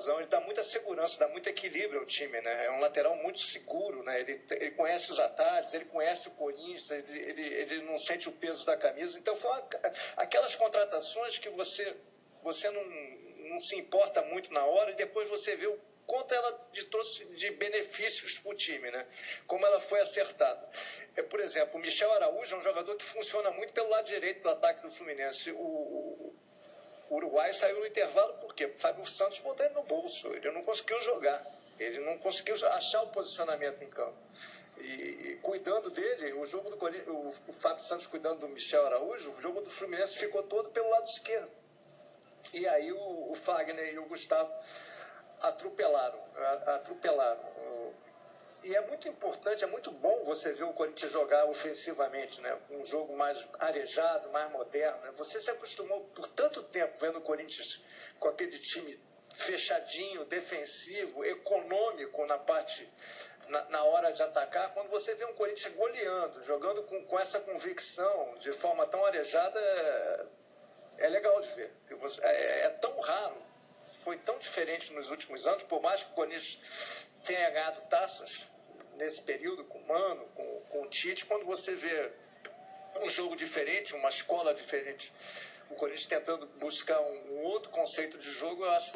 razão, ele dá muita segurança, dá muito equilíbrio ao time, né? É um lateral muito seguro, né? Ele, ele conhece os atalhos, ele conhece o Corinthians, ele, ele, ele não sente o peso da camisa. Então, foi uma, aquelas contratações que você, você não, não se importa muito na hora e depois você vê o quanto ela de, trouxe de benefícios para o time, né? Como ela foi acertada. É, por exemplo, o Michel Araújo é um jogador que funciona muito pelo lado direito do ataque do Fluminense. O, o, o Uruguai saiu no intervalo porque o Fábio Santos botou ele no bolso. Ele não conseguiu jogar. Ele não conseguiu achar o posicionamento em campo. E, cuidando dele, o jogo do o, o Fábio Santos cuidando do Michel Araújo, o jogo do Fluminense ficou todo pelo lado esquerdo. E aí o, o Fagner e o Gustavo atropelaram, atropelaram. E é muito importante, é muito bom você ver o Corinthians jogar ofensivamente, né? Um jogo mais arejado, mais moderno. Né? Você se acostumou por tanto tempo vendo o Corinthians com aquele time fechadinho, defensivo, econômico na parte na, na, hora de atacar, quando você vê um Corinthians goleando, jogando com, com essa convicção, de forma tão arejada, é, é legal de ver. É, é tão raro foi tão diferente nos últimos anos, por mais que o Corinthians tenha ganhado taças nesse período com o Mano, com, com o Tite, quando você vê um jogo diferente, uma escola diferente, o Corinthians tentando buscar um, um outro conceito de jogo, eu acho